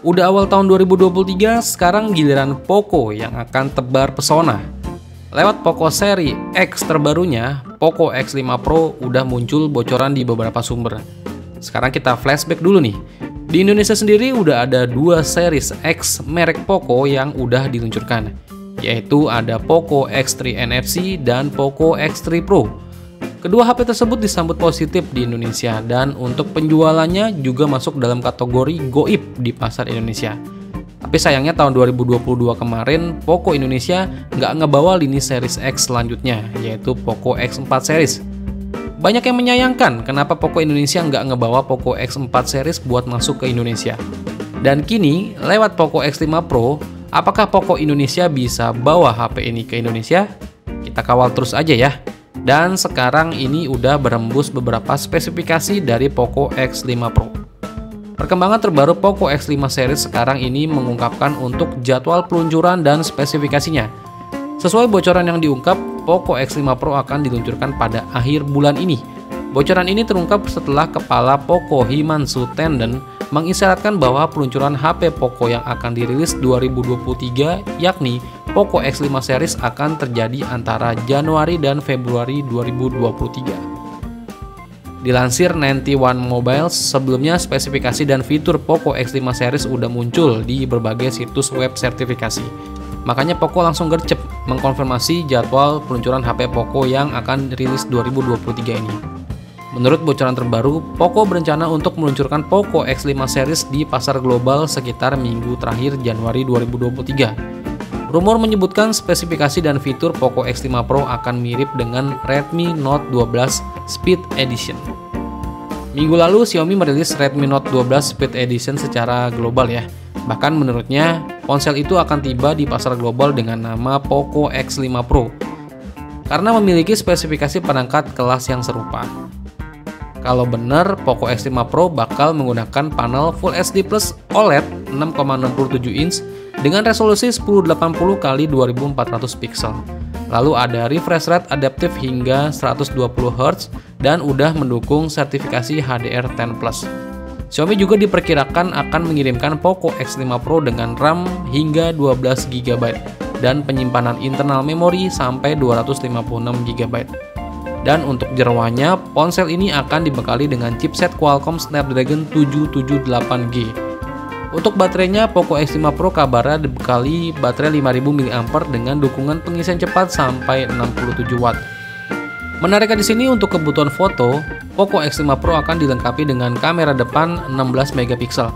Udah awal tahun 2023, sekarang giliran Poco yang akan tebar pesona. Lewat Poco seri X terbarunya, Poco X5 Pro udah muncul bocoran di beberapa sumber. Sekarang kita flashback dulu nih. Di Indonesia sendiri udah ada dua series X merek Poco yang udah diluncurkan, yaitu ada Poco X3 NFC dan Poco X3 Pro. Kedua HP tersebut disambut positif di Indonesia dan untuk penjualannya juga masuk dalam kategori goib di pasar Indonesia. Tapi sayangnya tahun 2022 kemarin Poco Indonesia nggak ngebawa lini series X selanjutnya yaitu Poco X4 series. Banyak yang menyayangkan kenapa Poco Indonesia nggak ngebawa Poco X4 series buat masuk ke Indonesia. Dan kini lewat Poco X5 Pro, apakah Poco Indonesia bisa bawa HP ini ke Indonesia? Kita kawal terus aja ya. Dan sekarang ini udah berembus beberapa spesifikasi dari Poco X5 Pro. Perkembangan terbaru Poco X5 series sekarang ini mengungkapkan untuk jadwal peluncuran dan spesifikasinya. Sesuai bocoran yang diungkap, Poco X5 Pro akan diluncurkan pada akhir bulan ini. Bocoran ini terungkap setelah kepala Poco Himansu Tenden mengisyaratkan bahwa peluncuran HP Poco yang akan dirilis 2023 yakni Poco X5 series akan terjadi antara Januari dan Februari 2023. Dilansir 91 Mobile, sebelumnya spesifikasi dan fitur Poco X5 series udah muncul di berbagai situs web sertifikasi. Makanya Poco langsung gercep mengkonfirmasi jadwal peluncuran HP Poco yang akan rilis 2023 ini. Menurut bocoran terbaru, Poco berencana untuk meluncurkan Poco X5 series di pasar global sekitar minggu terakhir Januari 2023. Rumor menyebutkan spesifikasi dan fitur Poco X5 Pro akan mirip dengan Redmi Note 12 Speed Edition. Minggu lalu Xiaomi merilis Redmi Note 12 Speed Edition secara global ya. Bahkan menurutnya, ponsel itu akan tiba di pasar global dengan nama Poco X5 Pro karena memiliki spesifikasi perangkat kelas yang serupa. Kalau benar, Poco X5 Pro bakal menggunakan panel Full HD Plus OLED 6,67 inch dengan resolusi 1080 x 2400 pixel. Lalu ada refresh rate adaptif hingga 120 Hz dan udah mendukung sertifikasi HDR10+. Xiaomi juga diperkirakan akan mengirimkan Poco X5 Pro dengan RAM hingga 12 GB dan penyimpanan internal memori sampai 256 GB. Dan untuk jerawanya, ponsel ini akan dibekali dengan chipset Qualcomm Snapdragon 778G untuk baterainya, Poco X5 Pro kabarnya dibekali baterai 5000 mAh dengan dukungan pengisian cepat sampai 67 watt. Menariknya di sini untuk kebutuhan foto, Poco X5 Pro akan dilengkapi dengan kamera depan 16 megapiksel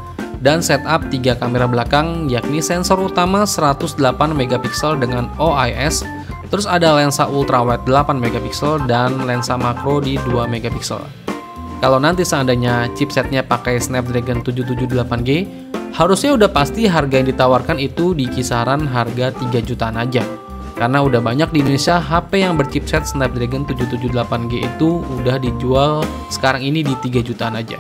dan setup 3 kamera belakang yakni sensor utama 108 megapiksel dengan OIS, terus ada lensa ultrawide 8 megapiksel dan lensa makro di 2 megapiksel. Kalau nanti seandainya chipsetnya pakai Snapdragon 778G, harusnya udah pasti harga yang ditawarkan itu di kisaran harga 3 jutaan aja. Karena udah banyak di Indonesia HP yang berchipset Snapdragon 778G itu udah dijual sekarang ini di 3 jutaan aja.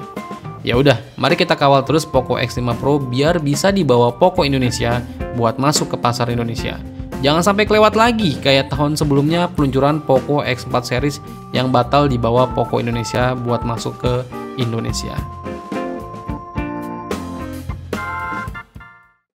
Ya udah, mari kita kawal terus Poco X5 Pro biar bisa dibawa Poco Indonesia buat masuk ke pasar Indonesia. Jangan sampai kelewat lagi kayak tahun sebelumnya peluncuran Poco X4 series yang batal dibawa Poco Indonesia buat masuk ke Indonesia.